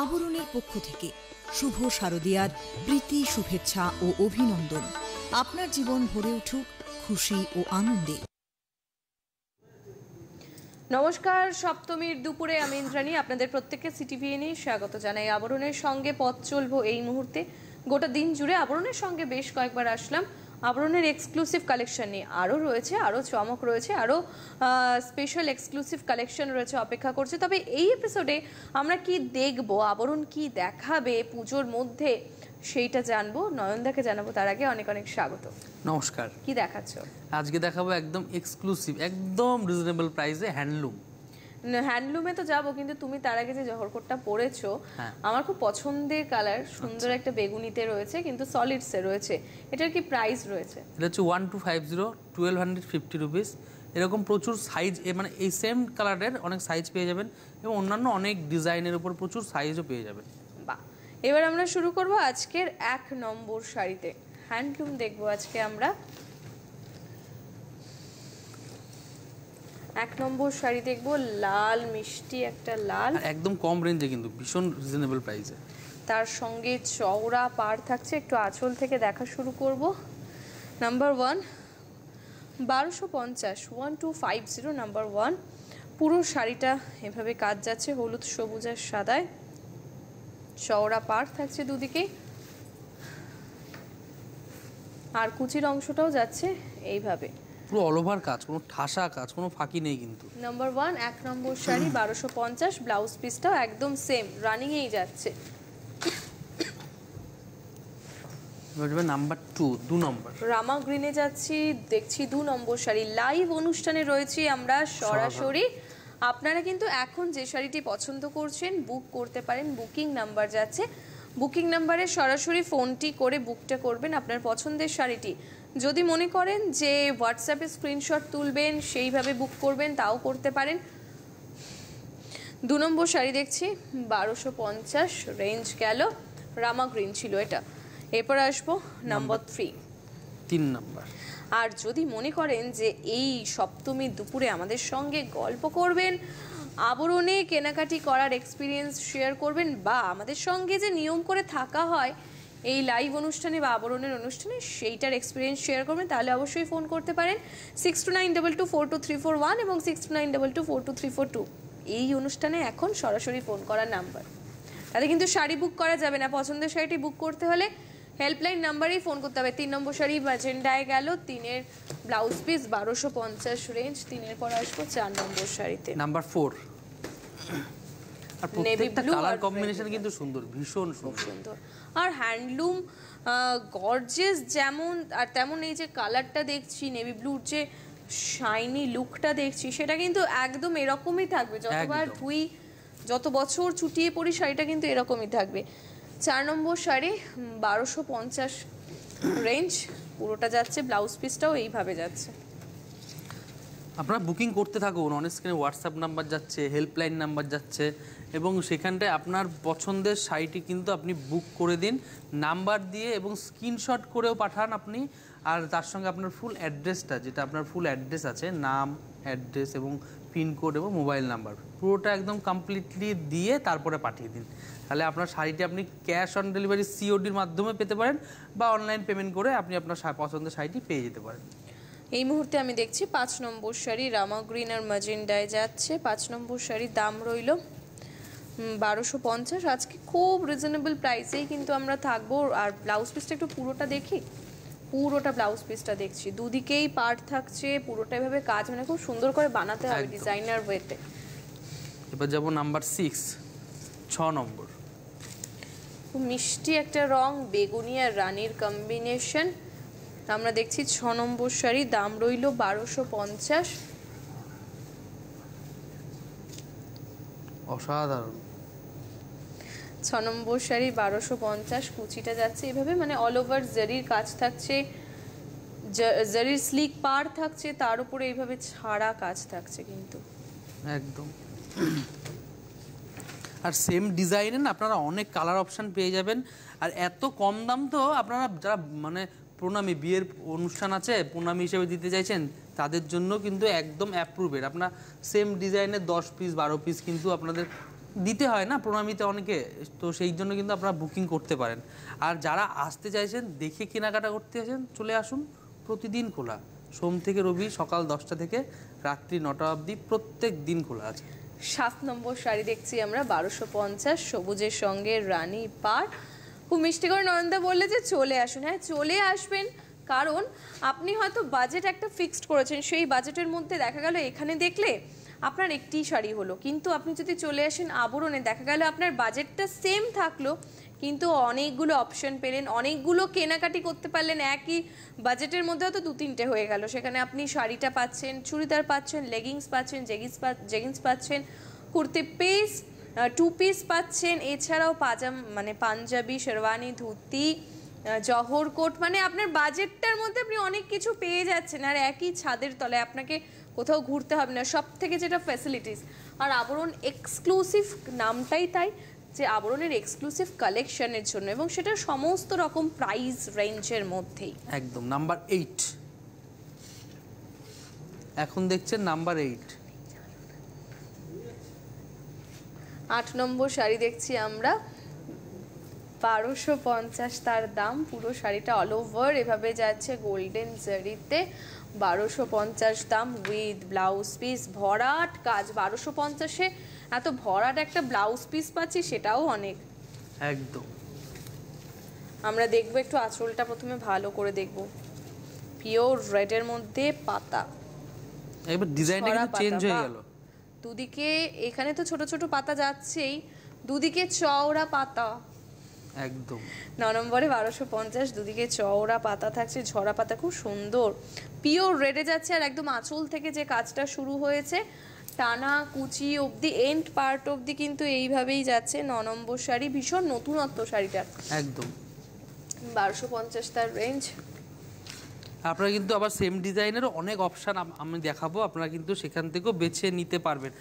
আবরণের পক্ষ থেকে শুভ শারদিয়ার প্রীতি, শুভেচ্ছা ও অভিনন্দন। আপনার জীবন ভরে উঠুক খুশি ও আনন্দে। নমস্কার, সপ্তমীর দুপুরে আমি ইন্দ্রাণী, আপনাদের প্রত্যেককে সিটিভিএ নিয়ে স্বাগত জানাই। আবরণের সঙ্গে পথ চলবো এই মুহূর্তে। গোটা দিন জুড়ে আবরণের সঙ্গে বেশ কয়েকবার আসলাম। আবরণের এক্সক্লুসিভ কালেকশন নিয়ে আরও রয়েছে আরও চমক রয়েছে আরও স্পেশাল এক্সক্লুসিভ কালেকশন রয়েছে অপেক্ষা করছে। তবে এই এপিসোডে আমরা কি দেখব আবরণ কি দেখাবে পুজোর মধ্যে সেইটা জানব। নয়নদাকে জানাব তার আগে অনেক অনেক স্বাগত। নমস্কার। কি দেখাচ্ছ? আজকে দেখাবো একদম এক্সক্লুসিভ একদম রিজনেবল প্রাইসে হ্যান্ডলুম হ্যান্ডলুমে তো যাব কিন্তু তুমি তার আগে যে জহরকোটটা পরেছো হ্যাঁ। আমার খুব পছন্দের কালার সুন্দর একটা বেগুনিতে রয়েছে কিন্তু সলিডসে রয়েছে। এটার কি প্রাইস রয়েছে? এটা হচ্ছে one two five zero twelve hundred fifty rupees এরকম প্রচুর সাইজ মানে এই সেম কালারের অনেক সাইজ পেয়ে যাবেন এবং অন্যান্য অনেক ডিজাইনের উপর প্রচুর সাইজও পেয়ে যাবেন। বাহ। এবার আমরা শুরু করব আজকের এক নম্বর শাড়িতে। হ্যান্ডলুম দেখব আজকে আমরা। এক নম্বর শাড়ি দেখব লাল মিষ্টি একটা লাল। একদম কম রেঞ্জে কিন্তু ভীষণ রিজনেবল প্রাইসে তার সঙ্গে চওড়া পার থাকছে একটু আঁচল থেকে দেখা শুরু করব। নাম্বার ওয়ান বারোশো পঞ্চাশ one two five zero number one পুরো শাড়িটা এভাবে কাজ যাচ্ছে হলুদ সবুজ আর সাদায়। চওড়া পার থাকছে দুদিকে। আর কুচির অংশটাও যাচ্ছে এইভাবে। পুরো অল ওভার কাজ কোনো ঠাসা কাজ কোনো ফাঁকি নেই কিন্তু। নাম্বার ওয়ান এক নম্বর শাড়ি বারোশো পঞ্চাশ ব্লাউজ পিসটাও একদম সেম রানিংয়েই যাচ্ছে। নাম্বার টু দু নম্বর রামা গ্রিনে যাচ্ছি দেখছি দু নম্বর শাড়ি। লাইভ অনুষ্ঠানে রয়েছি আমরা সরাসরি। আপনারা কিন্তু এখন যে শাড়িটি পছন্দ করছেন বুক করতে পারেন বুকিং নাম্বার যাচ্ছে। বুকিং নাম্বারে সরাসরি ফোনটি করে বুকটা করবেন আপনার পছন্দের শাড়িটি। যদি মনে করেন যে হোয়াটসঅ্যাপে স্ক্রিনশট তুলবেন সেইভাবে বুক করবেন তাও করতে পারেন। দু নম্বর শাড়ি দেখছি বারোশো পঞ্চাশ রেঞ্জ গেল। রামা গ্রিন ছিল এটা। এরপর আসব নাম্বার থ্রি তিন নম্বর আর যদি মনে করেন যে এই সপ্তমী দুপুরে আমাদের সঙ্গে গল্প করবেন আবরণে কেনাকাটি করার এক্সপিরিয়েন্স শেয়ার করবেন বা আমাদের সঙ্গে যে নিয়ম করে থাকা হয় এই লাইভ অনুষ্ঠানে বা আবরণের অনুষ্ঠানে সেইটার এক্সপিরিয়েন্স শেয়ার করবেন তাহলে অবশ্যই ফোন করতে পারেন six two nine double two four two three four one এবং six two nine double two four two three four two এই অনুষ্ঠানে এখন সরাসরি ফোন করার নাম্বার তাতে কিন্তু শাড়ি বুক করা যাবে না। পছন্দের শাড়িটি বুক করতে হলে হেল্পলাইন নাম্বারেই ফোন করতে হবে। তিন নম্বর শাড়ি ম্যাজেন্ডায় গেল তিনের ব্লাউজ পিস বারোশো পঞ্চাশ রেঞ্জ তিনের পর আসব চার নম্বর শাড়িতে। নাম্বার ফোর আর প্রত্যেকটা কালার কম্বিনেশন কিন্তু সুন্দর ভীষণ সুন্দর। আর হ্যান্ডলুম গর্জেস যেমন আর তেমন এই যে কালারটা দেখছি নেভি ব্লুর যে শাইনি লুকটা দেখছি সেটা কিন্তু একদম এরকমই থাকবে। যতবার। ধুই যত বছর চুটিয়ে পড়ি শাড়িটা কিন্তু এরকমই থাকবে। চার নম্বর শাড়ি বারোশো পঞ্চাশ রেঞ্জ পুরোটা যাচ্ছে ব্লাউজ পিসটাও এইভাবে যাচ্ছে। আপনারা বুকিং করতে থাকুন, অনেক স্ক্রিনে হোয়াটসঅ্যাপ নাম্বার যাচ্ছে হেল্পলাইন নাম্বার যাচ্ছে, এবং সেখানটায় আপনার পছন্দের শাড়িটি কিন্তু আপনি বুক করে দিন নাম্বার দিয়ে এবং স্ক্রিনশট করেও পাঠান আপনি, আর তার সঙ্গে আপনার ফুল অ্যাড্রেসটা যেটা আপনার ফুল অ্যাড্রেস আছে, নাম অ্যাড্রেস এবং পিনকোড এবং মোবাইল নাম্বার পুরোটা একদম কমপ্লিটলি দিয়ে তারপরে পাঠিয়ে দিন। তাহলে আপনার শাড়িটি আপনি ক্যাশ অন ডেলিভারি সিওডির মাধ্যমে পেতে পারেন, বা অনলাইন পেমেন্ট করে আপনি আপনার পছন্দের শাড়িটি পেয়ে যেতে পারেন। এই মুহূর্তে আমি দেখছি পাঁচ নম্বর শাড়ি রামা গ্রিন আর ম্যাজেন্ডায় যাচ্ছে। পাঁচ নম্বর শাড়ির দাম রইল বারোশো পঞ্চাশ। আজকে খুব রিজনেবল প্রাইসেই কিন্তু আমরা থাকব আর ব্লাউজ পিসটা একটু পুরোটা দেখি। পুরোটা ব্লাউজ পিসটা দেখছি। দুদিকেই পার্ট থাকছে পুরোটা এভাবে কাজ মানে খুব সুন্দর করে বানাতে হবে ডিজাইনার ওয়েতে এবার যাব নাম্বার সিক্স ছ নম্বর। খুব মিষ্টি একটা রং বেগুনি আর রানীর কম্বিনেশন আমরা দেখছি ছ নম্বর শাড়ি দাম রইল বারোশো পঞ্চাশ। অসাধারণ। ছ নম্বর শাড়ি বারোশো পঞ্চাশ। কুচিটা যাচ্ছে এভাবে মানে অল ওভার জারির কাজ থাকছে জারির স্লিক পার থাকছে তার উপরে এইভাবে ছাড়া কাজ থাকছে কিন্তু। একদম। আর সেম ডিজাইনে না আপনারা অনেক কালার অপশন পেয়ে যাবেন। আর এত কম দাম তো আপনারা যারা মানে প্রণামী বিয়ের অনুষ্ঠান আছে, প্রণামী হিসেবে দিতে চাইছেন, তাদের জন্য কিন্তু একদম অ্যাপ্রুভেড আপনার সেম ডিজাইনের দশ পিস বারো পিস কিন্তু আপনাদের দিতে হয় না প্রণামীতে অনেকে, তো সেই জন্য কিন্তু আপনারা বুকিং করতে পারেন। আর যারা আসতে চাইছেন, দেখে কেনাকাটা করতে আছেন চলে আসুন প্রতিদিন খোলা। সোম থেকে রবি, সকাল দশটা থেকে রাত্রি নটা অবধি প্রত্যেক দিন খোলা আছে। সাত নম্বর শাড়ি দেখছি আমরা, বারোশো পঞ্চাশ, সবুজের সঙ্গে রানী পার। খুব মিষ্টি করে নয়নদা বললে যে চলে আসুন। হ্যাঁ চলে আসবেন কারণ আপনি হয়তো বাজেট একটা ফিক্সড করেছেন। সেই বাজেটের মধ্যে দেখা গেল এখানে দেখলে আপনার একটি শাড়ি হলো। কিন্তু আপনি যদি চলে আসেন আবরণে, দেখা গেল আপনার বাজেটটা সেম থাকল, কিন্তু অনেকগুলো অপশন পেলেন, অনেকগুলো কেনাকাটি করতে পারলেন, একই বাজেটের মধ্যে হয়তো দু, তিনটে হয়ে গেল। সেখানে আপনি শাড়িটা পাচ্ছেন, চুড়িদার পাচ্ছেন লেগিংস পাচ্ছেন জেগিংস পা জেগিংস পাচ্ছেন, কুর্তি পিস টু পিস পাচ্ছেন। এছাড়াও পাজাম মানে পাঞ্জাবি, শেরওয়ানি, ধুতি জহর কোট। মানে আপনার বাজেটটার মধ্যে আপনি অনেক কিছু পেয়ে যাচ্ছেন। আর একই ছাদের তলায় আপনাকে কোথাও ঘুরতে হবে না। সব থেকে যেটা ফ্যাসিলিটিস আর আবরণ এক্সক্লুসিভ নামটাই তাই, যে আবরণের এক্সক্লুসিভ কালেকশনের জন্য। এবং সেটা সমস্ত রকম প্রাইস রেঞ্জের মধ্যেই। একদম। নাম্বার এইট এখন দেখছেন নাম্বার এইট আট নম্বর শাড়ি দেখছি আমরা। বারোশো পঞ্চাশ তার দাম পুরো শাড়িটা অল ওভার এভাবে যাচ্ছে গোল্ডেন জারিতে। বারোশো পঞ্চাশ দাম উইথ ব্লাউজ পিস ভরাট কাজ। বারোশো পঞ্চাশে এত ভরাট একটা ব্লাউজ পিস পাচ্ছি সেটাও অনেক। একদম। আমরা দেখব একটু আঁচলটা প্রথমে ভালো করে দেখব। পিওর রেডের মধ্যে পাতা। এবার ডিজাইনটা কিন্তু চেঞ্জ হয়ে। গেল। দুদিকে এখানে তো ছোট ছোট পাতা যাচ্ছেই দুদিকে চওড়া পাতা। একদম। ন নম্বরে বারোশো পঞ্চাশ দুদিকে চওড়া পাতা থাকছে ঝরা পাতা খুব সুন্দর। পিওর রেডে যাচ্ছে আর একদম আঁচল থেকে যে কাজটা শুরু হয়েছে টানা কুচি অবধি এন্ড পার্ট অবধি কিন্তু এইভাবেই যাচ্ছে। ন নম্বর শাড়ি ভীষণ নতুনত্ব শাড়িটা একদম। বারোশো পঞ্চাশ তার রেঞ্জ আপনারা কিন্তু আবার সেম ডিজাইনেরও অনেক অপশান আমি দেখাবো। আপনারা কিন্তু সেখান থেকেও বেছে নিতে পারবেন।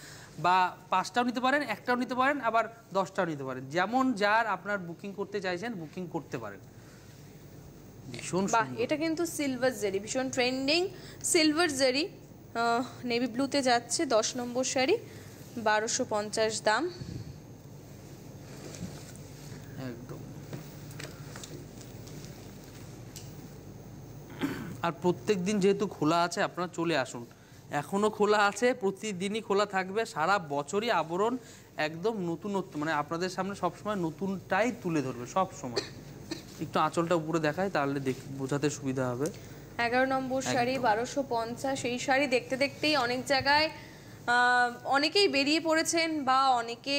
বা পাঁচটাও নিতে পারেন একটাও নিতে পারেন আবার দশটাও নিতে পারেন। যেমন যার আপনার বুকিং করতে চাইছেন বুকিং করতে পারেন। ভীষণ এটা কিন্তু সিলভার জেরি ভীষণ ট্রেন্ডিং সিলভার জেরি নেভি ব্লুতে যাচ্ছে দশ নম্বর শাড়ি বারোশো পঞ্চাশ দাম। একদম। আর প্রত্যেক দিন যেহেতু খোলা আছে আপনারা চলে আসুন। এখনও খোলা আছে প্রতিদিনই খোলা থাকবে সারা বছরই আবরণ একদম নতুনত্ব মানে আপনাদের সামনে সবসময় নতুনটাই তুলে ধরবে সব সময় একটু আঁচলটা উপরে দেখায় তাহলে দেখ বোঝাতে সুবিধা হবে। এগারো নম্বর শাড়ি বারোশো পঞ্চাশ এই শাড়ি দেখতে দেখতেই অনেক জায়গায় অনেকেই বেরিয়ে পড়েছেন বা অনেকে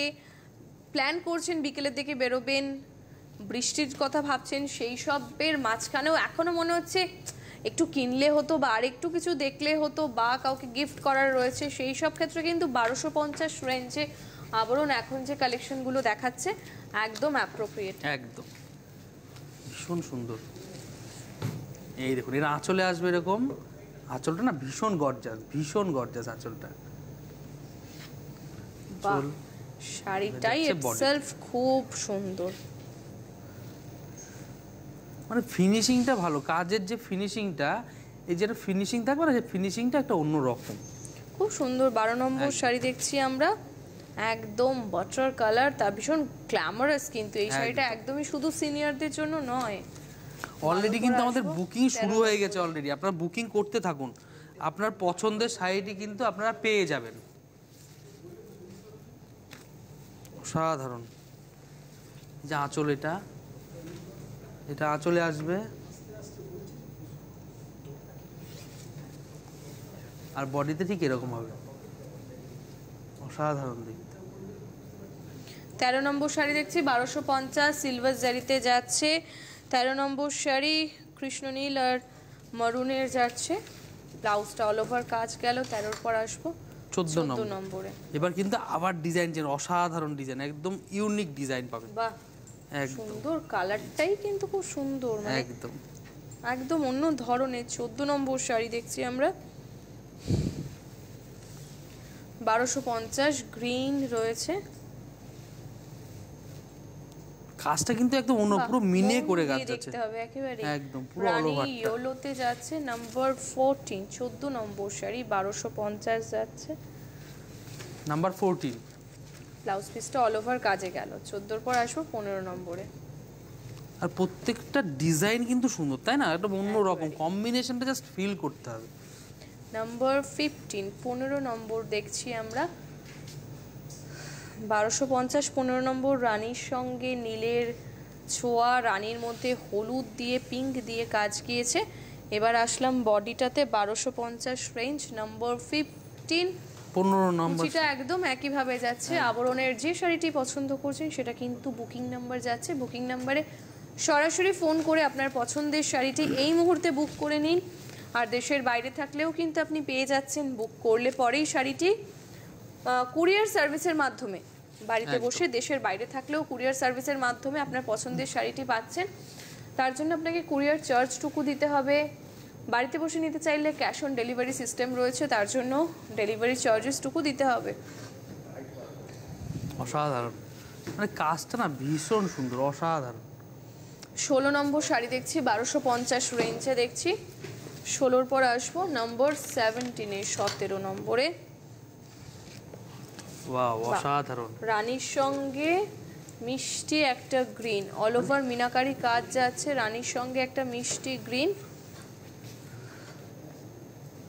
প্ল্যান করছেন বিকেলের দিকে বেরোবেন বৃষ্টির কথা ভাবছেন সেই সবের মাঝখানেও এখনও মনে হচ্ছে একটু কিনলে হতো বা আরেকটু কিছু দেখলে হতো বা কাউকে গিফট করার রয়েছে সেই সব ক্ষেত্রে কিন্তু বারোশো পঞ্চাশ রেঞ্জে আবরণ এখন যে কালেকশনগুলো দেখাচ্ছে একদম অ্যাপ্রোপ্রিয়েট একদম। ভীষণ সুন্দর। এই দেখুন এর আঁচলে আসবে এরকম আঁচলটা না ভীষণ গর্জাস ভীষণ গর্জাস আঁচলটা। বাহ শাড়িটাই খুব সুন্দর। মানে ফিনিশিংটা ভালো কাজের যে ফিনিশিংটা এই যেটা ফিনিশিং থাকবে না সেই ফিনিশিংটা একটা অন্য রকম। খুব সুন্দর বারো নম্বর শাড়ি দেখছি আমরা। একদম বাটার কালার তা ভীষণ গ্ল্যামারাস কিন্তু এই শাড়িটা একদমই শুধু সিনিয়রদের জন্য নয়। অলরেডি কিন্তু আমাদের বুকিং শুরু হয়ে গেছে অলরেডি আপনারা বুকিং করতে থাকুন। আপনার পছন্দের শাড়িটি কিন্তু আপনারা পেয়ে যাবেন। অসাধারণ। যে আঁচল এটা। এটা আঁচলে আসবে। আর বডিতে ঠিক এরকম হবে। অসাধারণ দেখতে। তেরো নম্বর শাড়ি দেখছি বারোশো পঞ্চাশ সিলভার জারিতে যাচ্ছে। তেরো নম্বর শাড়ি কৃষ্ণনীল আর মরুনের যাচ্ছে। ব্লাউজটা অল ওভার কাজ গেল তেরোর পর আসব। চোদ্দ নম্বর। এবার কিন্তু আবার ডিজাইন চেন অসাধারণ ডিজাইন একদম ইউনিক ডিজাইন পাবেন। বাহ। সুন্দর কালারটাই কিন্তু খুব সুন্দর মানে একদম। একদম অন্য ধরনের। চোদ্দ নম্বর শাড়ি দেখছি আমরা। বারোশো পঞ্চাশ গ্রিন রয়েছে। কাজটা কিন্তু একদম অন্য পুরো মিনে করে কাজ যাচ্ছে দেখতে হবে একেবারে একদম, পুরো over ইয়োলোতে যাচ্ছে নাম্বার ফোরটিন চোদ্দ নম্বর শাড়ি বারোশো পঞ্চাশ যাচ্ছে। নাম্বার ফোরটিন ব্লাউজ পিসটা অল ওভার কাজে গেল। চোদ্দোর পর আসব পনেরো নম্বরে। আর প্রত্যেকটা ডিজাইন কিন্তু সুন্দর তাই না? একটা অন্য রকম কম্বিনেশনটা জাস্ট ফিল করতে হবে। নাম্বার ফিফটিন পনেরো নম্বর দেখছি আমরা। বারোশো পঞ্চাশ পনেরো নম্বর রানীর সঙ্গে নীলের ছোঁয়া রানীর মধ্যে হলুদ দিয়ে পিঙ্ক দিয়ে কাজ গিয়েছে। এবার আসলাম বডিটাতে বারোশো পঞ্চাশ রেঞ্জ নম্বর ফিফটিন পনেরো নম্বর কুচিটা একদম একইভাবে যাচ্ছে। আবরণের যে শাড়িটি পছন্দ করছেন সেটা কিন্তু বুকিং নাম্বার যাচ্ছে। বুকিং নাম্বারে সরাসরি ফোন করে আপনার পছন্দের শাড়িটি এই মুহূর্তে বুক করে নিন। আর দেশের বাইরে থাকলেও কিন্তু আপনি পেয়ে যাচ্ছেন বুক করলে পরেই শাড়িটি। কুরিয়ার সার্ভিসের মাধ্যমে বাড়িতে বসে দেশের বাইরে থাকলেও কুরিয়ার সার্ভিসের মাধ্যমে আপনার পছন্দের শাড়িটি পাচ্ছেন। তার জন্য আপনাকে কুরিয়ার চার্জটুকু দিতে হবে। বাড়িতে বসে নিতে চাইলে ক্যাশ অন ডেলিভারি সিস্টেম রয়েছে তার জন্য ডেলিভারি চার্জেসটুকু দিতে হবে। অসাধারণ। মানে কাজটা না ভীষণ সুন্দর অসাধারণ। ষোলো নম্বর শাড়ি দেখছি বারোশো পঞ্চাশ রেঞ্জে দেখছি। ষোলোর পর আসব নম্বর সেভেন্টিনে সতেরো নম্বরে। ওয়াও অসাধারণ। রানীর সঙ্গে মিষ্টি একটা গ্রিন অল ওভার মিনাকারি কাজ যাচ্ছে রানীর সঙ্গে একটা মিষ্টি গ্রিন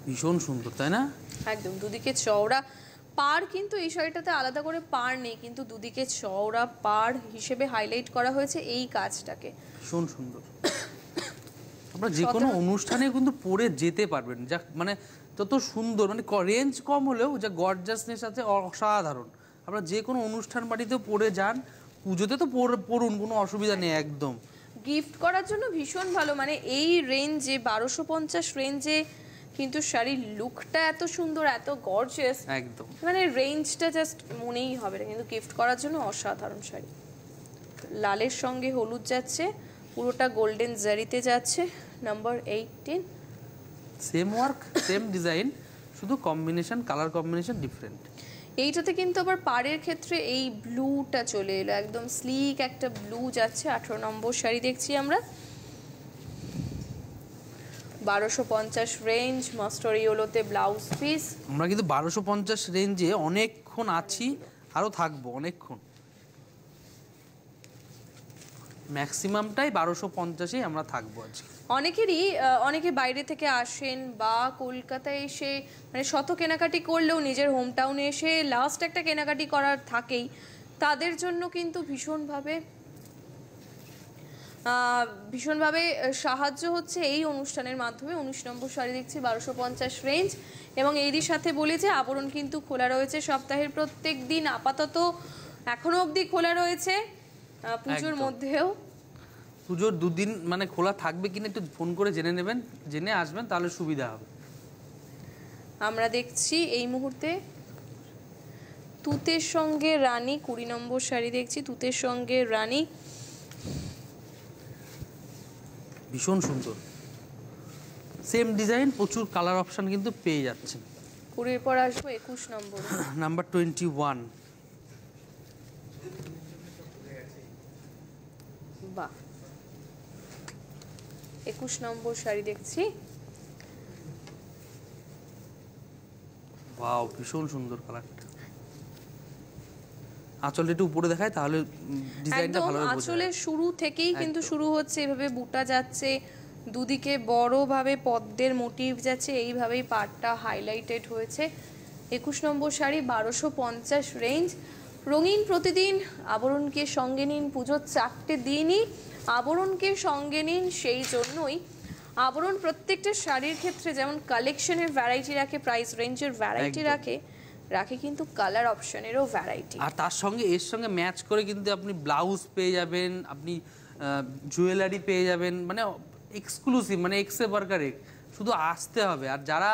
ভীষণ সুন্দর তাই না? একদম দুদিকে চওড়া পার কিন্তু এই শাড়িটাতে আলাদা করে পার নেই কিন্তু দুদিকে চওড়া পার হিসেবে হাইলাইট করা হয়েছে এই কাজটাকে। ভীষণ সুন্দর। আপনারা যে কোনো অনুষ্ঠানে কিন্তু পরে যেতে পারবেন যা মানে তত সুন্দর মানে রেঞ্জ কম হলেও যা গর্জাসনেস আছে অসাধারণ। আপনারা যে কোনো অনুষ্ঠান বাড়িতেও পরে যান পুজোতে তো পরুন কোনো অসুবিধা নেই একদম। গিফট করার জন্য ভীষণ ভালো মানে এই রেঞ্জে বারোশো পঞ্চাশ রেঞ্জে কিন্তু শাড়ির লুকটা এত সুন্দর এত গর্জিয়াস একদম। মানে রেঞ্জটা জাস্ট মনেই হবে না। কিন্তু গিফট করার জন্য অসাধারণ শাড়ি। লালের সঙ্গে হলুদ যাচ্ছে পুরোটা গোল্ডেন জারিতে যাচ্ছে number eighteen same work same design শুধু কম্বিনেশন কালার কম্বিনেশন ডিফারেন্ট এইটাতে কিন্তু আবার পাড়ের ক্ষেত্রে এই ব্লুটা চলে এলো। একদম স্লিক একটা ব্লু যাচ্ছে আঠারো নম্বর শাড়ি দেখছি আমরা। বারোশো পঞ্চাশ রেঞ্জ মাস্টার ইয়োলোতে ব্লাউজ পিস আমরা কিন্তু বারোশো পঞ্চাশ রেঞ্জে অনেকক্ষণ আছি আরও থাকব অনেকক্ষণ। ম্যাক্সিমামটাই বারোশো পঞ্চাশেই আমরা থাকব আজকে। অনেকেরই অনেকে বাইরে থেকে আসেন বা কলকাতায় এসে মানে শত কেনাকাটি করলেও নিজের হোম টাউনে এসে লাস্ট একটা কেনাকাটি করার থাকেই। তাদের জন্য কিন্তু ভীষণভাবে ভীষণভাবে সাহায্য হচ্ছে এই অনুষ্ঠানের মাধ্যমে। উনিশ নম্বর শাড়ি দেখছি বারোশো পঞ্চাশ রেঞ্জ এবং এরই সাথে বলি যে আবরণ কিন্তু খোলা রয়েছে সপ্তাহের প্রত্যেক দিন। আপাতত এখনও অবধি খোলা রয়েছে। পুজোর মধ্যেও। পুজোর দুদিন মানে খোলা থাকবে কিনা একটু ফোন করে জেনে নেবেন। জেনে আসবেন তাহলে সুবিধা হবে। আমরা দেখছি এই মুহূর্তে তুতের সঙ্গে রানী কুড়ি নম্বর শাড়ি দেখছি তুতের সঙ্গে রানী। ভীষণ সুন্দর। সেম ডিজাইন প্রচুর কালার অপশান কিন্তু পেয়ে যাচ্ছেন। কুড়ির পর আসব একুশ নম্বর। নাম্বার টোয়েন্টি ওয়ান বাহ। একুশ নম্বর শাড়ি দেখছি। ওয়াও ভীষণ সুন্দর কালারটা আঁচলটা একটু উপরে দেখায় তাহলে ডিজাইনটা ভালোভাবে বোঝা শুরু থেকেই কিন্তু শুরু হচ্ছে এভাবে বুটা যাচ্ছে দুদিকে বড়ভাবে পদ্মের মোটিভ যাচ্ছে এইভাবেই পাটটা হাইলাইটেড হয়েছে। একুশ নম্বর শাড়ি বারোশো পঞ্চাশ রেঞ্জ রঙিন প্রতিদিন আবরণকে সঙ্গে নিন পুজোর চারটে দিনই আবরণকে সঙ্গে নিন সেই জন্যই আবরণ প্রত্যেকটা শাড়ির ক্ষেত্রে যেমন কালেকশনের ভ্যারাইটি রাখে প্রাইস রেঞ্জের ভ্যারাইটি রাখে রাখে কিন্তু কালার অপশনেরও ভ্যারাইটি আর তার সঙ্গে, এর সঙ্গে ম্যাচ করে কিন্তু আপনি ব্লাউজ পেয়ে যাবেন, আপনি জুয়েলারি পেয়ে যাবেন মানে এক্সক্লুসিভ মানে এক্সে বার্গার এক শুধু আসতে হবে। আর যারা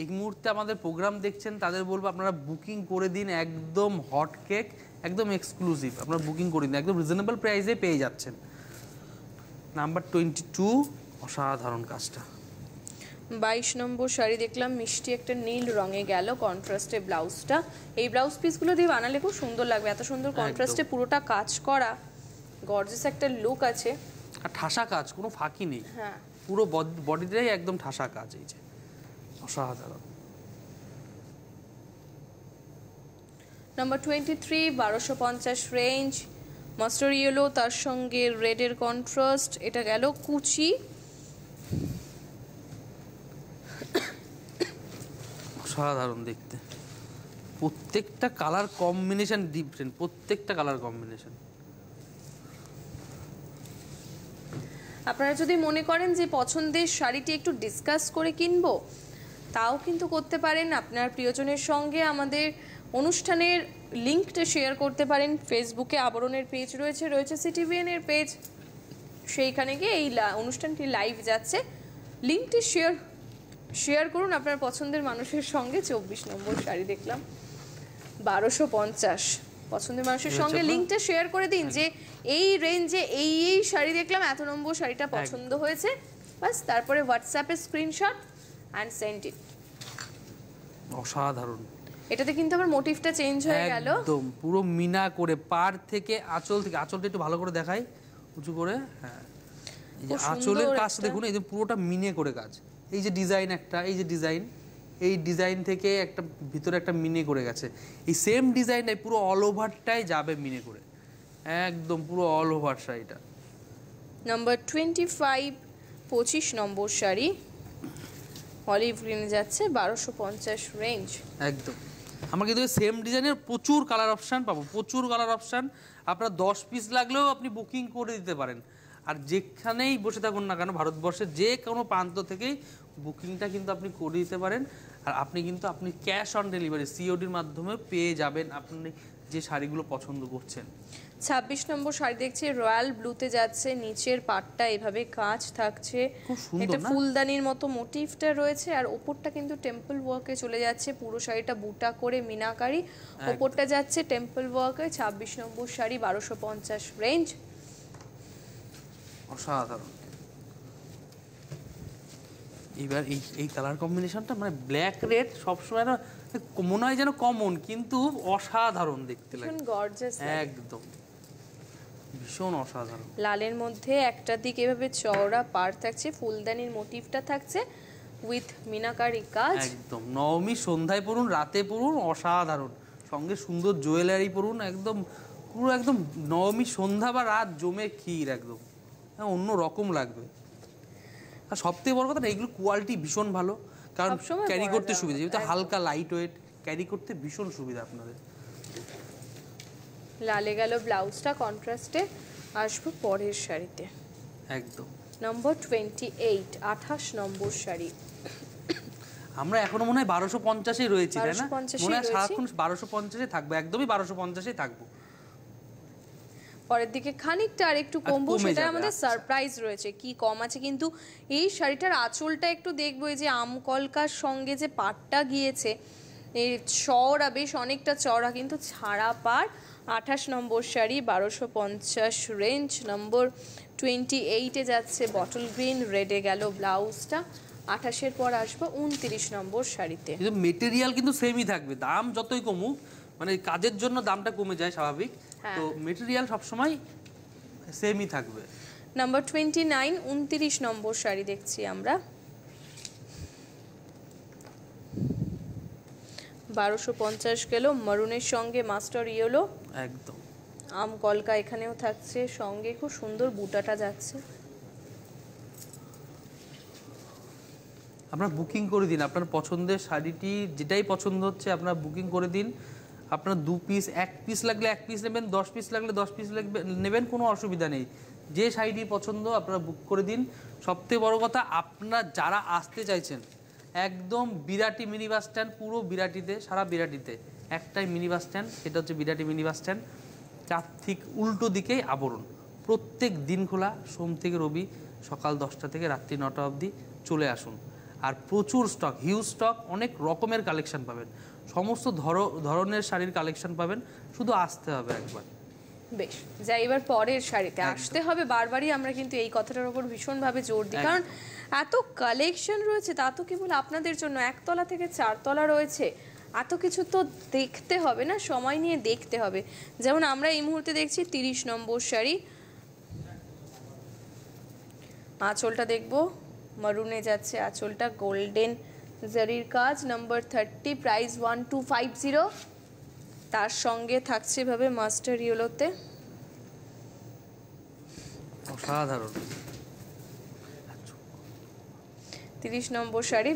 এই মুহূর্তে আমাদের প্রোগ্রাম দেখছেন, তাদের বলব আপনারা বুকিং করে দিন একদম হট কেক একদম এক্সক্লুসিভ আপনারা বুকিং করে দিন, একদম রিজনেবল প্রাইসে পেয়ে যাচ্ছেন। নাম্বার টোয়েন্টি টু অসাধারণ কাজটা। বাইশ নম্বর শাড়ি দেখলাম মিষ্টি একটা নীল রঙে গেল কন্ট্রাস্টে ব্লাউজটা। এই ব্লাউজ পিসগুলো দিয়ে বানালে খুব সুন্দর লাগবে এত সুন্দর কন্ট্রাস্টে পুরোটা কাজ করা গর্জেস একটা লুক আছে। আর ঠাসা কাজ কোনো ফাঁকি নেই। হ্যাঁ। পুরো বডিটাই একদম ঠাসা কাজ এই যে। অসাধারণ। নাম্বার টোয়েন্টি থ্রি বারোশো পঞ্চাশ রেঞ্জ মাস্টার ইয়েলো তার সঙ্গে রেডের কন্ট্রাস্ট এটা গেল কুচি। অসাধারণ দেখতে। প্রত্যেকটা কালার কম্বিনেশন ডিফারেন্ট প্রত্যেকটা কালার কম্বিনেশন আপনারা যদি মনে করেন যে পছন্দের শাড়িটি একটু ডিসকাস করে কিনবো, তাও কিন্তু করতে পারেন। আপনার প্রিয়জনের সঙ্গে আমাদের অনুষ্ঠানের লিঙ্কটা শেয়ার করতে পারেন। ফেসবুকে আবরণের পেজ রয়েছে রয়েছে সিটিভিএন এর পেজ সেইখানে গিয়ে এই অনুষ্ঠানটি লাইভ যাচ্ছে। লিঙ্কটি শেয়ার শেয়ার করুন আপনার পছন্দের মানুষের সঙ্গে চব্বিশ নম্বর শাড়ি দেখলাম। বারোশো পঞ্চাশ পছন্দের মানুষের সঙ্গে লিঙ্কটা শেয়ার করে দিন যে এই রেঞ্জে এই এই শাড়ি দেখলাম এত নম্বর শাড়িটা পছন্দ হয়েছে। বাস তারপরে হোয়াটসঅ্যাপে স্ক্রিনশট অ্যান্ড সেন্ড ইট অসাধারণ। এটাতে কিন্তু আমার মোটিভটা চেঞ্জ হয়ে গেল। একদম পুরো মিনা করে পার থেকে আঁচল থেকে আঁচলটা একটু ভালো করে দেখাই উঁচু করে হ্যাঁ। আঁচলের কাজ দেখুন এই যে পুরোটা মিনে করে কাজ। এই যে ডিজাইন একটা এই যে ডিজাইন এই ডিজাইন থেকে একটা ভিতরে একটা মিনে করে গেছে। এই সেম ডিজাইনটাই পুরো অল ওভারটাই যাবে মিনে করে। একদম পুরো অল ওভার শাড়িটা। নাম্বার টোয়েন্টি ফাইভ পঁচিশ নম্বর শাড়ি। অলিভ গ্রিনে যাচ্ছে বারোশো পঞ্চাশ রেঞ্জ একদম। আমরা কিন্তু সেম ডিজাইনের প্রচুর কালার অপশান পাবো প্রচুর কালার অপশান আপনার দশ পিস লাগলেও আপনি বুকিং করে দিতে পারেন। আর যেখানেই বসে থাকুন না কেন ভারতবর্ষের যে কোনো প্রান্ত থেকেই বুকিংটা কিন্তু আপনি করে দিতে পারেন। আর আপনি কিন্তু আপনি ক্যাশ অন ডেলিভারি সিওডির মাধ্যমে পেয়ে যাবেন আপনি যে শাড়িগুলো পছন্দ করছেন। ছাব্বিশ নম্বর শাড়ি দেখছি রয়্যাল ব্লুতে যাচ্ছে নিচের পাটটা এভাবে কাজ থাকছে। এটা ফুলদানির মতো মোটিভটা রয়েছে আর ওপরটা কিন্তু টেম্পল ওয়ার্কে চলে যাচ্ছে পুরো শাড়িটা বুটা করে মিনাকারি। ওপরটা যাচ্ছে টেম্পল ওয়ার্কে ছাব্বিশ নম্বর শাড়ি বারোশো পঞ্চাশ রেঞ্জ অসাধারণ। এবার এই এই কালার কম্বিনেশনটা মানে ব্ল্যাক রেড সবসময় না মনে হয় যেন কমন কিন্তু অসাধারণ দেখতে লাগে। একদম। ভীষণ অসাধারণ। লালের মধ্যে একটা দিক এভাবে চওড়া পার থাকছে ফুলদানির মোটিভটা থাকছে উইথ মিনাকারি কাজ। একদম। নবমী সন্ধ্যায় পড়ুন রাতে পড়ুন অসাধারণ। সঙ্গে সুন্দর জুয়েলারি পড়ুন একদম পুরো একদম নবমী সন্ধ্যা বা রাত জমে ক্ষীর একদম। অন্য রকম লাগবে। আর সবথেকে বড় কথা এগুলো কোয়ালিটি ভীষণ ভালো। কারণ ক্যারি করতে সুবিধা যেহেতু হালকা লাইট ওয়েট ক্যারি করতে ভীষণ সুবিধা আপনাদের। লালে গেল ব্লাউজটা কন্ট্রাস্টে আসব পরের শাড়িতে। একদম। নম্বর টোয়েন্টি এইট আঠাশ নম্বর শাড়ি। আমরা এখনও মনে হয় বারোশো পঞ্চাশে রয়েছি তাই না? 1250 মনে হয়। সারাক্ষণ বারোশো পঞ্চাশে থাকব একদমই বারোশো পঞ্চাশে থাকব। পরের দিকে খানিকটা আর একটু কমবো কমে সেটা আমাদের আচ্ছা। সারপ্রাইজ রয়েছে কি কম আছে কিন্তু এই শাড়িটার আঁচলটা একটু দেখব এই যে আমকলকার সঙ্গে যে পাটটা গিয়েছে চওড়া বেশ অনেকটা চওড়া কিন্তু ছাড়া পার আঠাশ নম্বর শাড়ি বারোশো পঞ্চাশ রেঞ্জ নম্বর টোয়েন্টি এইটে যাচ্ছে বটল গ্রিন রেডে গেল ব্লাউজটা আঠাশের পর আসব উনত্রিশ নম্বর শাড়িতে কিন্তু মেটেরিয়াল কিন্তু সেমই থাকবে দাম যতই কমুক মানে কাজের জন্য দামটা কমে যায় স্বাভাবিক। তো মেটেরিয়াল সবসময় সেমই থাকবে। নাম্বার টোয়েন্টি নাইন উনত্রিশ নম্বর শাড়ি দেখছি আমরা। বারোশো পঞ্চাশ গেল মারুনের সঙ্গে মাস্টার ইয়েলো একদম। আম কলকা এখানেও থাকছে সঙ্গে খুব সুন্দর বুটাটা যাচ্ছে। আপনার বুকিং করে দিন আপনার পছন্দের শাড়িটি যেটাই পছন্দ হচ্ছে আপনার বুকিং করে দিন। আপনার দু পিস এক পিস লাগলে এক পিস নেবেন, দশ পিস লাগলে দশ পিস লাগবে নেবেন, কোনো অসুবিধা নেই। যে শাড়িটি পছন্দ, আপনারা বুক করে দিন। সবথেকে বড় কথা, আপনার যারা আসতে চাইছেন, একদম বিরাটি মিনি বাস স্ট্যান্ড, পুরো বিরাটিতে, সারা বিরাটিতে, একটাই মিনি বাস স্ট্যান্ড, সেটা হচ্ছে বিরাটি মিনি বাস স্ট্যান্ড। তার ঠিক উল্টো দিকেই আবরণ। প্রত্যেক দিন খোলা, সোম থেকে রবি, সকাল দশটা থেকে রাত্রি নটা অবধি চলে আসুন। আর প্রচুর স্টক হিউজ স্টক অনেক রকমের কালেকশন পাবেন। সমস্ত ধর- ধরনের শাড়ির কালেকশন পাবেন শুধু আসতে হবে একবার। বেশ যাই এবার পরের শাড়িতে। আসতে হবে বারবারই আমরা কিন্তু এই কথাটার উপর ভীষণভাবে জোর দিই। কারণ এত কালেকশন রয়েছে তা তো কেবল আপনাদের জন্য। একতলা থেকে চারতলা রয়েছে এত কিছু তো দেখতে হবে না সময় নিয়ে দেখতে হবে। যেমন আমরা এই মুহূর্তে দেখছি তিরিশ নম্বর শাড়ি। আঁচলটা দেখব। মারুনে যাচ্ছে আঁচলটা গোল্ডেন জারির কাজ number thirty price one two five zero তার সঙ্গে থাকছে এভাবে মাস্টার ইয়েলোতে। অসাধারণ। তিরিশ নম্বর শাড়ি।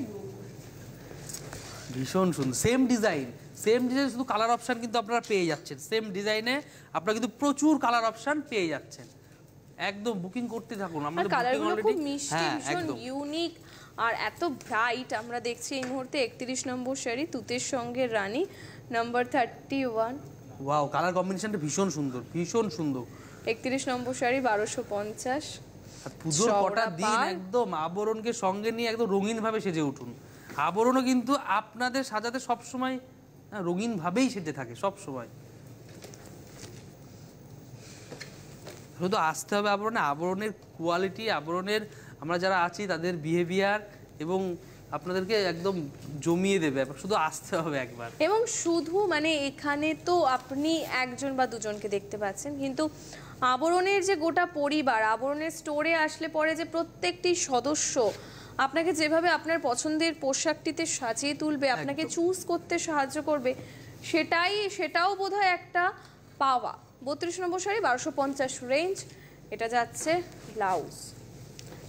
ভীষণ সুন্দর। সেম ডিজাইন সেম ডিজাইন শুধু কালার অপশন কিন্তু আপনারা পেয়ে যাচ্ছেন। সেম ডিজাইনে আপনারা কিন্তু প্রচুর কালার অপশন পেয়ে যাচ্ছেন। একদম বুকিং করতে থাকুন। আমাদের কালারগুলো খুব মিষ্টি হ্যাঁ ভীষণ ইউনিক আর এত ব্রাইট আমরা দেখছি এই মুহূর্তে একত্রিশ নম্বর শাড়ি তুতের সঙ্গে রানী number thirty one wow colour কম্বিনেশনটা ভীষণ সুন্দর ভীষণ সুন্দর। একত্রিশ নম্বর শাড়ি বারোশো পঞ্চাশ। আর পুজোর কটা দিন একদম আবরণকে সঙ্গে নিয়ে একদম রঙিন ভাবে সেজে উঠুন। আবরণও কিন্তু আপনাদের সাজাতে সবসময় রঙিন ভাবেই সেজে থাকে সব শুধু আসতে হবে আবরণে আবরণের কোয়ালিটি আবরণের আমরা যারা আছি তাদের বিহেভিয়ার এবং আপনাদেরকে একদম জমিয়ে দেবে শুধু আসতে হবে একবার। এবং শুধু মানে এখানে তো আপনি একজন বা দুজনকে দেখতে পাচ্ছেন কিন্তু আবরণের যে গোটা পরিবার আবরণের স্টোরে আসলে পরে যে প্রত্যেকটি সদস্য আপনাকে যেভাবে আপনার পছন্দের পোশাকটিতে সাজিয়ে তুলবে আপনাকে চুজ করতে সাহায্য করবে সেটাই সেটাও বোধহয় একটা পাওয়া। বত্রিশ নম্বর শাড়ি বারোশো পঞ্চাশ রেঞ্জ এটা যাচ্ছে ব্লাউজ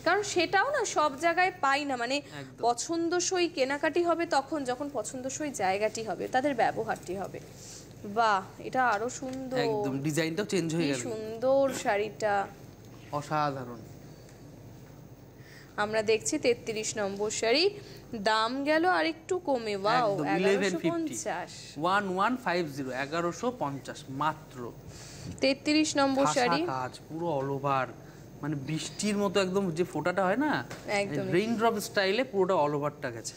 কারণ সেটাও না সব জায়গায় পাই না মানে। পছন্দসই কেনাকাটি হবে তখন যখন পছন্দসই জায়গাটি হবে তাদের ব্যবহারটি হবে। বাহ এটা আরও সুন্দর। একদম ডিজাইনটাও চেঞ্জ হয়ে গেল। সুন্দর শাড়িটা। অসাধারণ। আমরা দেখছি তেত্রিশ নম্বর শাড়ি। দাম গেল আর একটু কমে ওয়াও একদম এগারোশো 1150 পঞ্চাশ। ওয়ান ওয়ান ফাইভ জিরো এগারোশো পঞ্চাশ মাত্র। তেত্রিশ নম্বর ঠাসা শাড়ি। কাজ পুরো অল ওভার মানে বৃষ্টির মতো একদম যে ফোটাটা হয় না একদমই। রেইন ড্রপ স্টাইলে পুরোটা অল ওভারটা গেছে।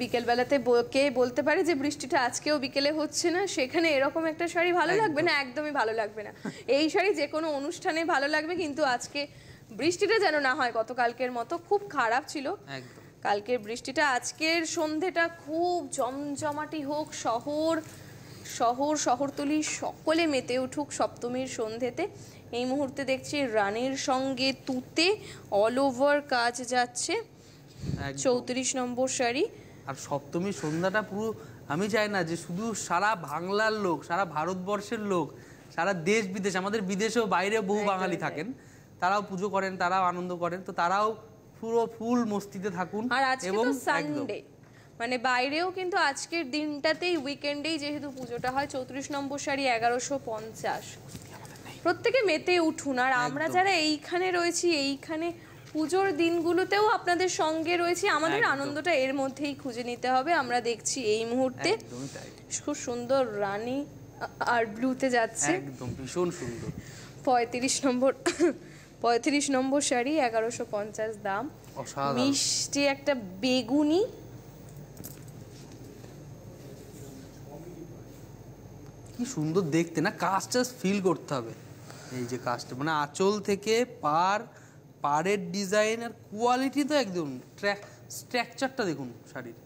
বিকেলবেলাতে কে বলতে পারে যে বৃষ্টিটা আজকেও বিকেলে হচ্ছে না? সেখানে এরকম একটা শাড়ি ভালো লাগবে না? একদমই ভালো লাগবে না। এই শাড়ি যে কোনো অনুষ্ঠানে ভালো লাগবে কিন্তু আজকে বৃষ্টিটা যেন না হয় গতকালকের মতো খুব খারাপ ছিল। একদম। কালকের বৃষ্টিটা আজকের সন্ধেটা খুব জমজমাটি হোক শহর শহর শহরতলি সকলে মেতে উঠুক সপ্তমীর সন্ধেতে। এই মুহূর্তে দেখছি রানীর সঙ্গে তুতে অল ওভার কাজ যাচ্ছে। চৌত্রিশ নম্বর শাড়ি আর সপ্তমীর সন্ধ্যাটা পুরো আমি চাই না যে শুধু সারা বাংলার লোক সারা ভারতবর্ষের লোক সারা দেশ বিদেশ আমাদের বিদেশেও বাইরে বহু বাঙালি থাকেন। তারাও পুজো করেন তারাও আনন্দ করেন তো তারাও পুরো ফুল মস্তিতে থাকুন আর আজকে তো সানডে মানে বাইরেও কিন্তু আজকের দিনটাতেই উইকেন্ডেই যেহেতু পুজোটা হয় চৌত্রিশ নম্বর শাড়ি এগারোশো পঞ্চাশ। প্রত্যেকে মেতে উঠুন। আর আমরা যারা এইখানে রয়েছি এইখানে পুজোর দিনগুলোতেও আপনাদের সঙ্গে রয়েছি আমাদের আনন্দটা এর মধ্যেই খুঁজে নিতে হবে। আমরা দেখছি এই মুহূর্তে খুব সুন্দর রানী আর ব্লুতে যাচ্ছে। একদম ভীষণ সুন্দর। পঁয়ত্রিশ নম্বর পঁয়ত্রিশ নম্বর শাড়ি এগারোশো পঞ্চাশ দাম। মিষ্টি একটা বেগুনি। কি সুন্দর দেখতে না কাজটা ফিল করতে হবে। এই যে কাজটা মানে আঁচল থেকে পার পাড়ের ডিজাইন আর কোয়ালিটি তো একদম স্ট্রাকচারটা দেখুন শাড়ির।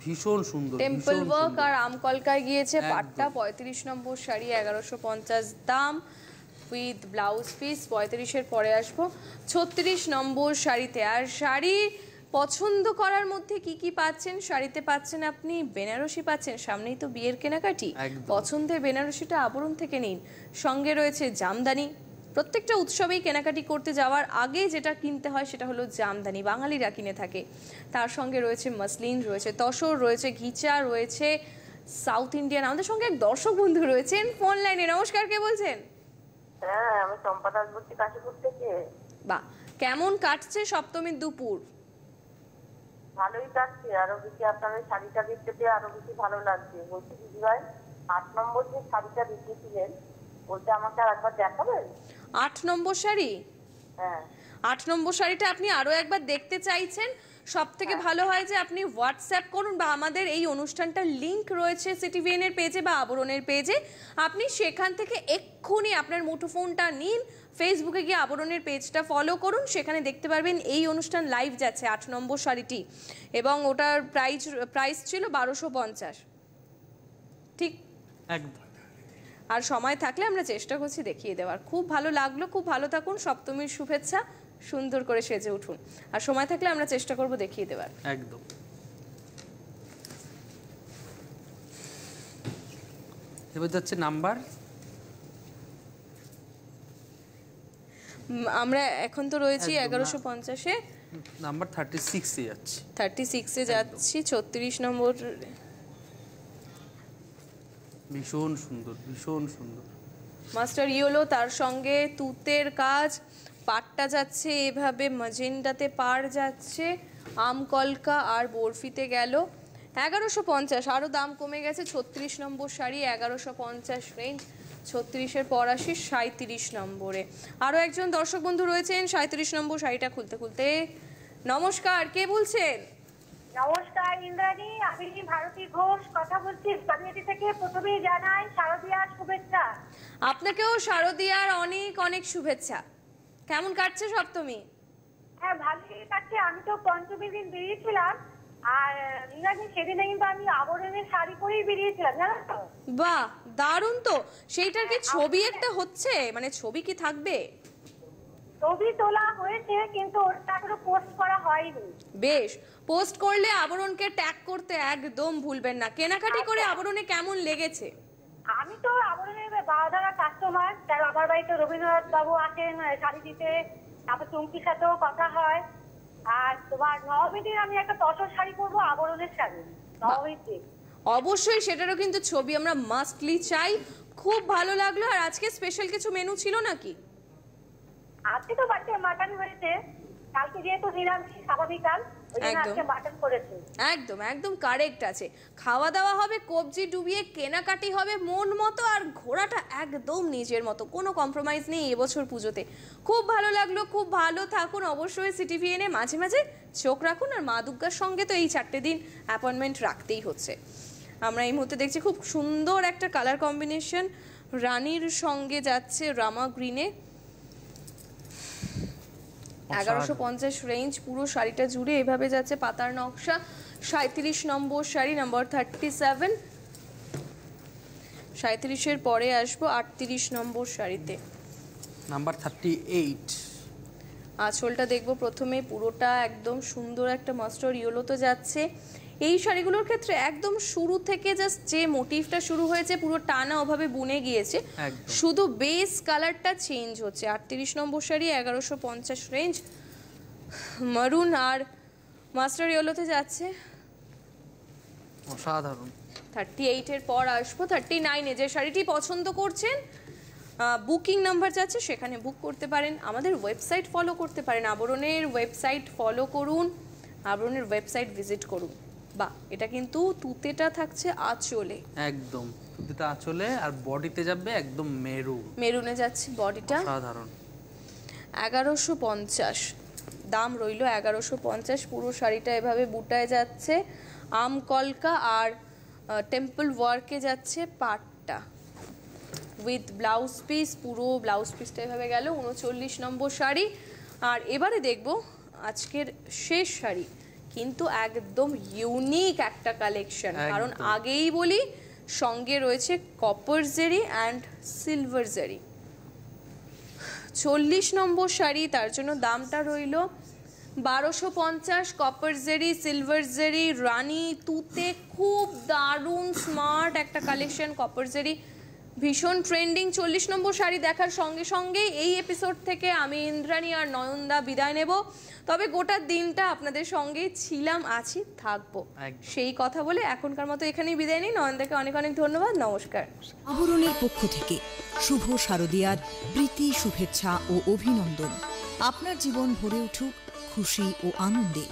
ভীষণ সুন্দর টেম্পল ওয়ার্ক। আর আমকলকায় গিয়েছে। পাটটা পঁয়ত্রিশ নম্বর শাড়ি এগারোশো পঞ্চাশ দাম। উইথ ব্লাউজ পিস পঁয়ত্রিশের পরে আসব। ছত্রিশ নম্বর শাড়িতে আর শাড়ি পছন্দ করার মধ্যে কি কি পাচ্ছেন? শাড়িতে পাচ্ছেন আপনি বেনারসি পাচ্ছেন সামনেই তো বিয়ের কেনাকাটি। পছন্দের বেনারসিটা আবরণ থেকে নিন। সঙ্গে রয়েছে জামদানি। প্রত্যেকটা উৎসবেই কেনাকাটি করতে যাওয়ার আগে যেটা কিনতে হয় সেটা হলো জামদানি। বাঙালিরা কিনে থাকে। তার সঙ্গে রয়েছে মাসলিন রয়েছে তসর রয়েছে ঘিচা রয়েছে সাউথ ইন্ডিয়ান। আমাদের সঙ্গে এক দর্শক বন্ধু রয়েছেন ফোন লাইনে। নমস্কার কে বলছেন? হ্যাঁ আমি চম্পা দাস বলছি কাশীপুর থেকে। বা কেমন কাটছে সপ্তমীর দুপুর? ভালোই কাটছে আরও বেশি আপনার ওই শাড়িটা দেখতে পেয়ে আরও বেশি ভালো লাগছে। বলছি দিদি ভাই আট নম্বর যে শাড়িটা দেখিয়েছিলেন ওইটা আমাকে আর একবার দেখাবেন? আট নম্বর শাড়ি? হ্যাঁ। আট নম্বর শাড়িটা আপনি আরও একবার দেখতে চাইছেন? সব থেকে ভালো হয় যে আপনি হোয়াটসঅ্যাপ করুন বা আমাদের এই অনুষ্ঠানটার লিংক রয়েছে সিটিভিএন এর পেজে বা আবরণের পেজে আপনি সেখান থেকে এক্ষুনি আপনার মুঠোফোনটা নিন ফেসবুকে গিয়ে আবরণের পেজটা ফলো করুন সেখানে দেখতে পারবেন এই অনুষ্ঠান লাইভ যাচ্ছে আট নম্বর শাড়িটি এবং ওটার প্রাইস প্রাইস ছিল বারোশো পঞ্চাশ। ঠিক? একদম। আর সময় থাকলে আমরা চেষ্টা করছি দেখিয়ে দেওয়ার। খুব ভালো লাগল খুব ভালো থাকুন সপ্তমীর শুভেচ্ছা। সুন্দর করে সেজে উঠুন। আর সময় থাকলে আমরা চেষ্টা করব দেখিয়ে দেওয়ার। একদম। এবার যাচ্ছে নাম্বার। আমরা এখন তো রয়েছি এগারোশো পঞ্চাশে। নাম্বার থার্টি সিক্সে যাচ্ছে। থার্টি সিক্সে যাচ্ছি ছত্রিশ নম্বর ভীষণ সুন্দর ভীষণ সুন্দর। মাস্টার ইয়োলো তার সঙ্গে তুতের কাজ। পাটটা যাচ্ছে এভাবে মাজেন্ডাতে পার যাচ্ছে আমকলকা আর বরফিতে গেল। এগারোশো পঞ্চাশ আরও দাম কমে গেছে ছত্রিশ নম্বর শাড়ি এগারোশো পঞ্চাশ রেঞ্জ ছত্রিশের পর আসি সাঁত্রিশ নম্বরে। আরও একজন দর্শক বন্ধু রয়েছেন সাঁত্রিশ নম্বর শাড়িটা খুলতে খুলতে। নমস্কার কে বলছেন? নমস্কার ইন্দ্রাণী আমি ভারতী ঘোষ? কথা বলছি কমিউনিটি থেকে প্রথমেই জানাই শারদীয়ার শুভেচ্ছা। আপনাকেও শারদীয়ার অনেক অনেক শুভেচ্ছা। কেমন কাটছে সপ্তমী হ্যাঁ ভালোই কাটছে। আমি তো পঞ্চমী দিন বেরিয়েছিলাম আর ইন্দ্রাণী সেদিনে কিন্তু আমি আবরণের শাড়ি পরেই বেরিয়েছিলাম জানো তো? বাহ দারুণ তো। সেইটার কি ছবি একটা হচ্ছে? মানে ছবি কি থাকবে? ছবি তোলা হয়েছে কিন্তু ওটা এখনও পোস্ট করা হয়নি। বেশ পোস্ট করলে আবরণকে ট্যাগ করতে একদম ভুলবেন না। কেনাকাটি করে আবরণে কেমন লেগেছে? আমি তো আবরণের বাধারা কাস্টমার তার আমার বাড়িতে রবীন্দ্রনাথ বাবু আসেন শাড়ি দিতে তারপর চুমকির সাথেও কথা হয়। আর তোমার নবমীর দিন আমি একটা তসর শাড়ি পরবো আবরণের শাড়ি। নবমীর দিন অবশ্যই সেটারও কিন্তু ছবি আমরা মাস্টলি চাই। খুব ভালো লাগল আর আজকে স্পেশাল কিছু মেনু ছিল নাকি? আজকে তো বাড়িতে মাটন হয়েছে। কালকে যেহেতু নিরামিষ ওই জন্য একদম। একদম একদম কারেক্ট আছে। খাওয়া দাওয়া হবে কবজি ডুবিয়ে কেনাকাটি হবে মন মতো আর ঘোরাটা একদম নিজের মতো। কোনো কম্প্রোমাইজ নেই এবছর পুজোতে। খুব ভালো লাগল খুব ভালো থাকুন। অবশ্যই সিটিভি এনে মাঝে মাঝে চোখ রাখুন আর মা দুর্গার সঙ্গে তো এই চারটে দিন অ্যাপয়েন্টমেন্ট রাখতেই হচ্ছে। আমরা এই মুহূর্তে দেখছি খুব সুন্দর একটা কালার কম্বিনেশন রানীর সঙ্গে যাচ্ছে রামা গ্রিনে এগারোশো পঞ্চাশ রেঞ্জ পুরো শাড়িটা জুড়ে এভাবে যাচ্ছে পাতার নকশা। সাঁত্রিশ নম্বর শাড়ি নম্বর থার্টি সেভেন সাঁত্রিশের পরে আসব আটত্রিশ নম্বর শাড়িতে। নাম্বার থার্টি এইট আঁচলটা দেখব প্রথমে পুরোটা একদম সুন্দর একটা মাস্টার ইয়েলো তো যাচ্ছে। এই শাড়িগুলোর ক্ষেত্রে একদম শুরু থেকে জাস্ট যে মোটিভটা শুরু হয়েছে পুরো টানা ওভাবে বুনে গিয়েছে। শুধু বেস কালারটা চেঞ্জ হচ্ছে। আটত্রিশ নম্বর শাড়ি এগারোশো পঞ্চাশ রেঞ্জ মারুন আর মাস্টার ইয়েলোতে যাচ্ছে। অসাধারণ। থার্টি এইটের পর আসব। থার্টি নাইনে যে শাড়িটি পছন্দ করছেন বুকিং নাম্বার যাচ্ছে সেখানে বুক করতে পারেন। আমাদের ওয়েবসাইট ফলো করতে পারেন। আবরণের ওয়েবসাইট ফলো করুন। আবরণের ওয়েবসাইট ভিজিট করুন। বা এটা কিন্তু তুতেটা থাকছে আঁচলে। একদম তুতেটা আঁচলে আর বডিতে যাবে একদম মেরু। মেরুনে যাচ্ছে বডিটা। সাধারণ এগারোশো পঞ্চাশ দাম রইল এগারোশো পঞ্চাশ পুরো শাড়িটা এভাবে বুটায় যাচ্ছে। আম কলকা আর টেম্পল ওয়ার্কে যাচ্ছে পাটটা। উইথ ব্লাউজ পিস পুরো ব্লাউজ পিসটা এভাবে গেল উনচল্লিশ নম্বর শাড়ি। আর এবারে দেখব আজকের শেষ শাড়ি। কিন্তু একদম ইউনিক একটা কালেকশন কারণ আগেই বলি সঙ্গে রয়েছে copper zari and silver zari চল্লিশ নম্বর শাড়ি তার জন্য দামটা রইল বারোশো পঞ্চাশ কপার জেরি সিলভার জেরি রানী তুতে খুব দারুণ স্মার্ট একটা কালেকশন কপার জেরি ভীষণ ট্রেন্ডিং চল্লিশ নম্বর শাড়ি দেখার সঙ্গে সঙ্গেই এই এপিসোড থেকে আমি ইন্দ্রাণী আর নয়নদা বিদায় নেব। তবে গোটা দিনটা আপনাদের সঙ্গে ছিলাম আছি থাকব। সেই কথা বলে এখনকার মতো এখানেই বিদায় নিই। নয়নদাকে অনেক অনেক ধন্যবাদ। নমস্কার। আবরণের পক্ষ থেকে শুভ শারদীয়ার প্রীতি শুভেচ্ছা ও অভিনন্দন। আপনার জীবন ভরে উঠুক খুশি ও আনন্দে।